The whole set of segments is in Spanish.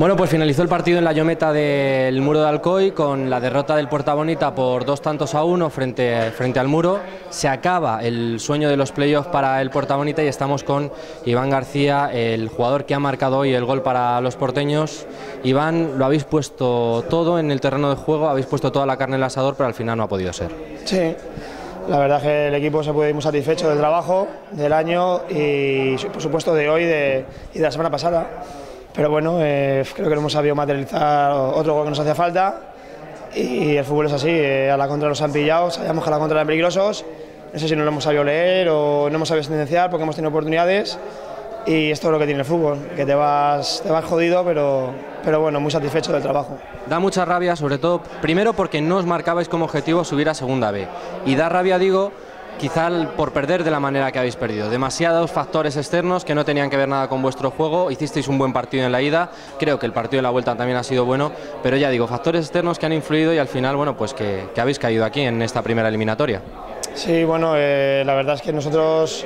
Bueno, pues finalizó el partido en la Llometa del Muro de Alcoy con la derrota del Puerta Bonita por dos tantos a uno frente, frente al Muro. Se acaba el sueño de los playoffs para el Puerta Bonita y estamos con Iván García, el jugador que ha marcado hoy el gol para los porteños. Iván, lo habéis puesto todo en el terreno de juego, habéis puesto toda la carne en el asador, pero al final no ha podido ser. Sí, la verdad es que el equipo se puede ir muy satisfecho del trabajo, del año y por supuesto de hoy de, y de la semana pasada. Pero bueno, eh, creo que no hemos sabido materializar otro gol que nos hacía falta y el fútbol es así, eh, a la contra nos han pillado, sabíamos que a la contra eran peligrosos, no sé si no lo hemos sabido leer o no hemos sabido sentenciar porque hemos tenido oportunidades y esto es lo que tiene el fútbol, que te vas, te vas jodido, pero, pero bueno, muy satisfecho del trabajo. Da mucha rabia, sobre todo, primero porque no os marcabais como objetivo subir a segunda B. Y da rabia, digo, quizá por perder de la manera que habéis perdido. Demasiados factores externos que no tenían que ver nada con vuestro juego. Hicisteis un buen partido en la ida, creo que el partido de la vuelta también ha sido bueno, pero ya digo, factores externos que han influido y al final, bueno, pues que, habéis caído aquí en esta primera eliminatoria. Sí, bueno, eh, la verdad es que nosotros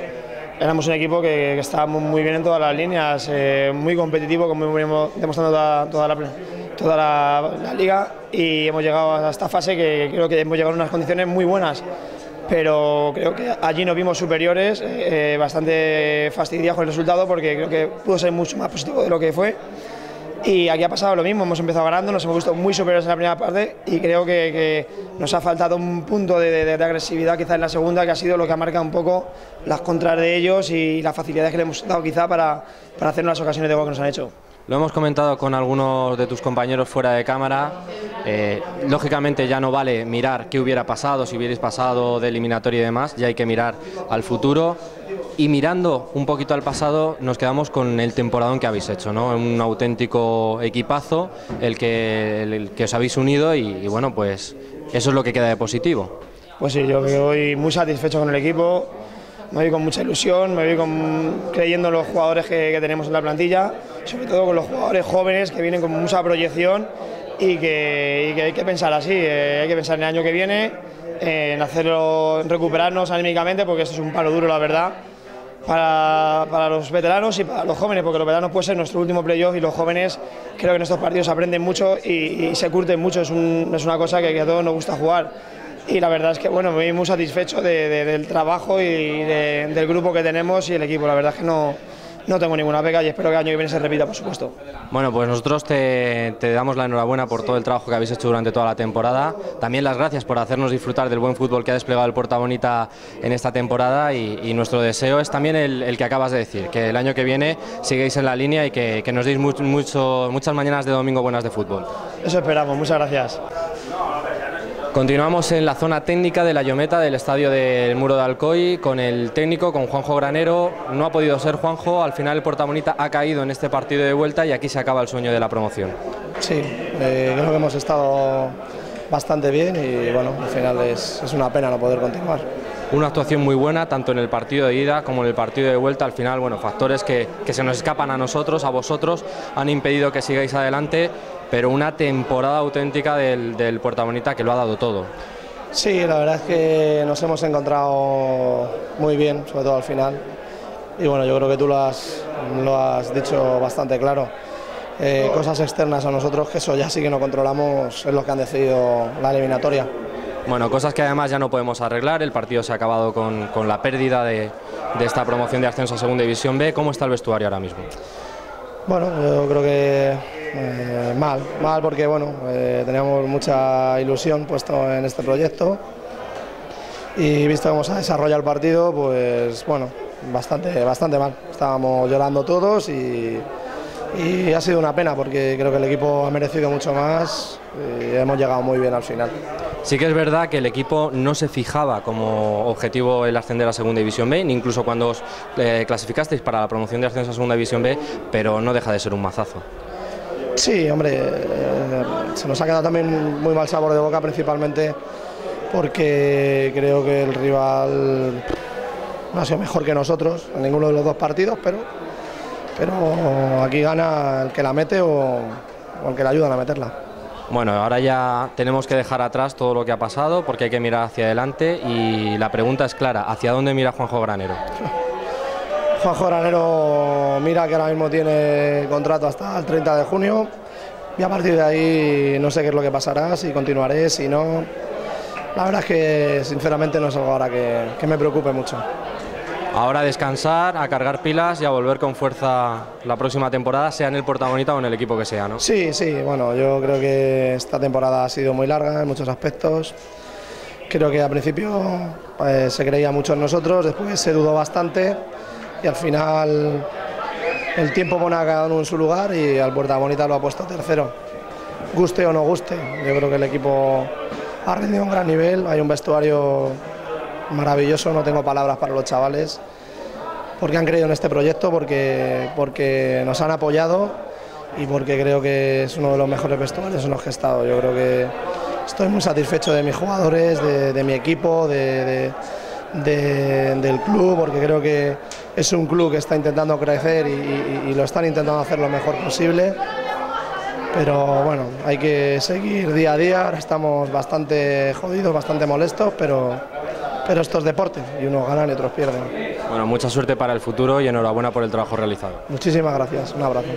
éramos un equipo que, estaba muy bien en todas las líneas, eh, muy competitivo, como hemos demostrando toda, toda, la, toda la, liga y hemos llegado a esta fase que creo que hemos llegado en unas condiciones muy buenas pero creo que allí nos vimos superiores, eh, eh, bastante fastidiados con el resultado porque creo que pudo ser mucho más positivo de lo que fue. Y aquí ha pasado lo mismo, hemos empezado ganando, nos hemos visto muy superiores en la primera parte y creo que, nos ha faltado un punto de, agresividad quizá en la segunda que ha sido lo que ha marcado un poco las contras de ellos y las facilidades que le hemos dado quizá para, para hacer las ocasiones de gol que nos han hecho. Lo hemos comentado con algunos de tus compañeros fuera de cámara. Eh, lógicamente ya no vale mirar qué hubiera pasado, si hubierais pasado de eliminatoria y demás, ya hay que mirar al futuro. Y mirando un poquito al pasado, nos quedamos con el temporadón que habéis hecho, ¿no? Un auténtico equipazo, el que, el que os habéis unido y, bueno, pues eso es lo que queda de positivo. Pues sí, yo me voy muy satisfecho con el equipo, me voy con mucha ilusión, me voy con, creyendo en los jugadores que tenemos en la plantilla sobre todo con los jugadores jóvenes que vienen con mucha proyección y que, hay que pensar así, eh, hay que pensar en el año que viene, en hacerlo, recuperarnos anímicamente, porque esto es un palo duro, la verdad, para, los veteranos y para los jóvenes, porque los veteranos puede ser nuestro último playoff y los jóvenes creo que en estos partidos aprenden mucho y, se curten mucho, es, una cosa que, a todos nos gusta jugar. Y la verdad es que bueno, me voy muy satisfecho del trabajo y del grupo que tenemos y el equipo. La verdad es que no, no tengo ninguna pega y espero que el año que viene se repita, por supuesto. Bueno, pues nosotros te, damos la enhorabuena por todo el trabajo que habéis hecho durante toda la temporada. También las gracias por hacernos disfrutar del buen fútbol que ha desplegado el Puerta Bonita en esta temporada y, nuestro deseo es también el, que acabas de decir, que el año que viene sigáis en la línea y que, nos deis mucho, muchas mañanas de domingo buenas de fútbol. Eso esperamos, muchas gracias. Continuamos en la zona técnica de la Yometa del estadio del Muro de Alcoy con el técnico, con Juanjo Granero. No ha podido ser Juanjo, al final el Portamonita ha caído en este partido de vuelta y aquí se acaba el sueño de la promoción. Sí, eh, creo que hemos estado bastante bien y bueno, al final es, es una pena no poder continuar una actuación muy buena, tanto en el partido de ida como en el partido de vuelta. Al final, bueno, factores que, que, se nos escapan a nosotros, a vosotros, han impedido que sigáis adelante pero una temporada auténtica del, del Puerta Bonita que lo ha dado todo. Sí, la verdad es que nos hemos encontrado muy bien, sobre todo al final. Y bueno, yo creo que tú lo has, lo has dicho bastante claro. Eh, cosas externas a nosotros, que eso ya sí que no controlamos, es lo que han decidido la eliminatoria. Bueno, cosas que además ya no podemos arreglar. El partido se ha acabado con, con la pérdida de, de, esta promoción de ascenso a Segunda División B. ¿Cómo está el vestuario ahora mismo? Bueno, yo creo que eh, mal, mal porque bueno, eh, teníamos mucha ilusión puesto en este proyecto y visto cómo se ha desarrollado el partido, pues bueno, bastante, bastante mal. Estábamos llorando todos y, y ha sido una pena porque creo que el equipo ha merecido mucho más y hemos llegado muy bien al final. Sí que es verdad que el equipo no se fijaba como objetivo el ascender a Segunda División B, incluso cuando os eh, clasificasteis para la promoción de ascenso a Segunda División B, pero no deja de ser un mazazo. Sí, hombre, eh, se nos ha quedado también muy mal sabor de boca, principalmente porque creo que el rival no ha sido mejor que nosotros en ninguno de los dos partidos, pero, pero aquí gana el que la mete o, el que le ayudan a meterla. Bueno, ahora ya tenemos que dejar atrás todo lo que ha pasado porque hay que mirar hacia adelante y la pregunta es clara, ¿hacia dónde mira Juanjo Granero? Juanjo Granero mira que ahora mismo tiene contrato hasta el 30 de junio y a partir de ahí no sé qué es lo que pasará, si continuaré, si no. La verdad es que sinceramente no es algo ahora que, que me preocupe mucho. Ahora descansar, a cargar pilas y a volver con fuerza la próxima temporada, sea en el Portagonita o en el equipo que sea, ¿no? Sí, sí, bueno, yo creo que esta temporada ha sido muy larga en muchos aspectos. Creo que al principio pues, se creía mucho en nosotros, después se dudó bastante y al final el tiempo pone a cada uno en su lugar y al Puerta Bonita lo ha puesto tercero. Guste o no guste, yo creo que el equipo ha rendido un gran nivel, hay un vestuario maravilloso, no tengo palabras para los chavales, porque han creído en este proyecto, porque, porque nos han apoyado y porque creo que es uno de los mejores vestuarios en los que he estado. Yo creo que estoy muy satisfecho de mis jugadores, de, mi equipo, de, del club, porque creo que es un club que está intentando crecer y, lo están intentando hacer lo mejor posible. Pero bueno, hay que seguir día a día, ahora estamos bastante jodidos, bastante molestos, pero, pero esto es deporte y unos ganan y otros pierden. Bueno, mucha suerte para el futuro y enhorabuena por el trabajo realizado. Muchísimas gracias, un abrazo.